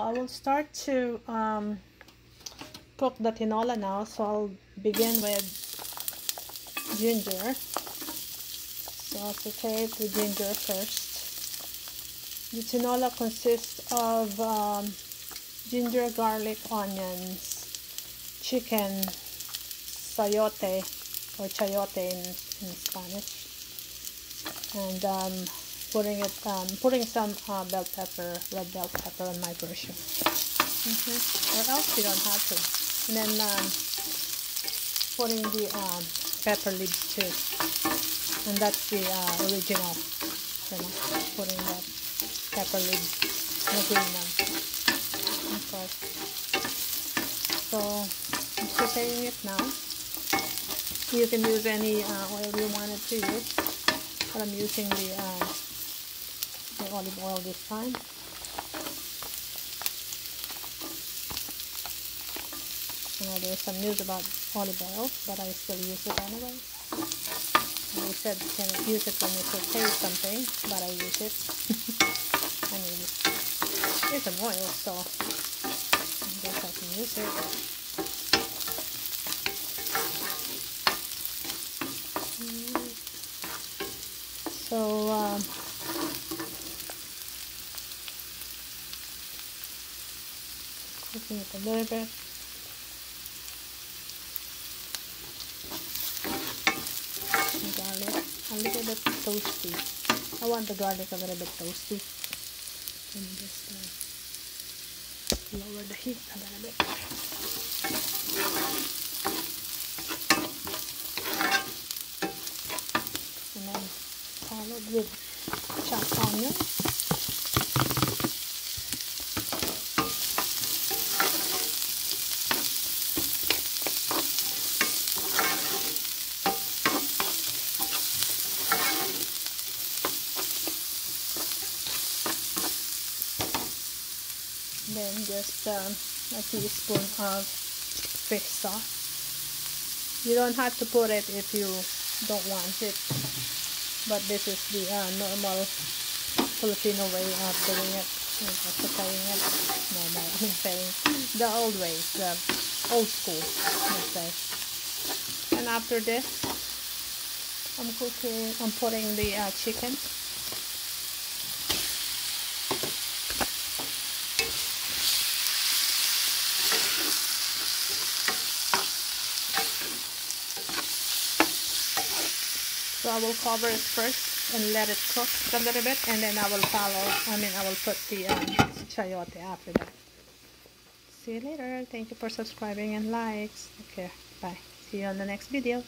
I will start to um, cook the tinola now. So I'll begin with ginger. So I'll saute with ginger first. The tinola consists of um, ginger, garlic, onions, chicken, sayote or chayote in, in Spanish, and um, putting it, um, putting some uh, bell pepper, red bell pepper on my version. Mm -hmm. Or else you don't have to. And then um, putting the um, pepper leaves too, and that's the uh, original. You know, putting that pepper leaves, the green one, course. So I'm sauteing it now. You can use any uh, oil you wanted to use, but I'm using the, uh, the olive oil this time. There's some news about olive oil, but I still use it anyway. They said you can use it when you saute something, but I use it. anyway, it's an oil, so I guess I can use it. So, um, cooking it a little bit. garlic a little bit toasty. I want the garlic a little bit toasty. And just uh, lower the heat a little bit. And then followed with chopped onion. Then just um, a teaspoon of fish sauce. You don't have to put it if you don't want it, but this is the uh, normal Filipino way of doing it. Sauteing it. No, no, I'm saying the old way, the old school, let's say. And after this, I'm cooking, I'm putting the uh, chicken. So I will cover it first and let it cook a little bit and then I will follow, I mean I will put the um, chayote after that. See you later. Thank you for subscribing and likes. Okay, bye. See you on the next video.